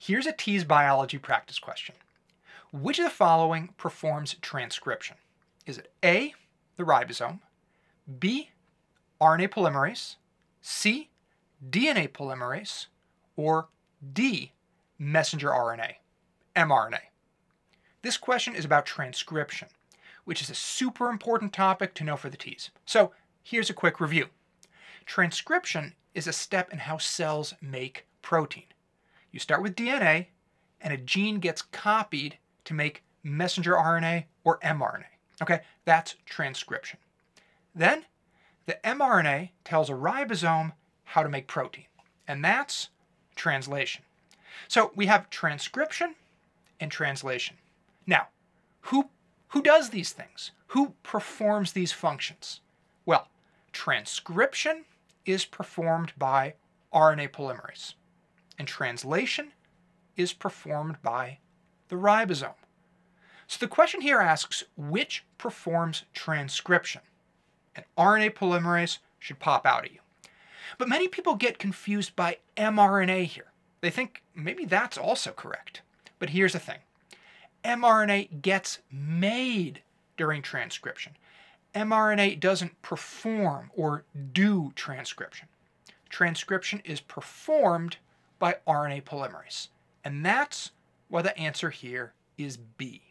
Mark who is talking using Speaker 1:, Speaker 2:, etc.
Speaker 1: Here's a TEAS biology practice question. Which of the following performs transcription? Is it A, the ribosome, B, RNA polymerase, C, DNA polymerase, or D, messenger RNA, mRNA? This question is about transcription, which is a super important topic to know for the TEAS. So here's a quick review. Transcription is a step in how cells make protein. You start with DNA, and a gene gets copied to make messenger RNA or mRNA. Okay, that's transcription. Then the mRNA tells a ribosome how to make protein, and that's translation. So we have transcription and translation. Now, who, who does these things? Who performs these functions? Well, transcription is performed by RNA polymerase, and translation is performed by the ribosome. So the question here asks which performs transcription? And RNA polymerase should pop out at you. But many people get confused by mRNA here. They think maybe that's also correct. But here's the thing mRNA gets made during transcription. mRNA doesn't perform or do transcription. Transcription is performed by RNA polymerase. And that's why the answer here is B.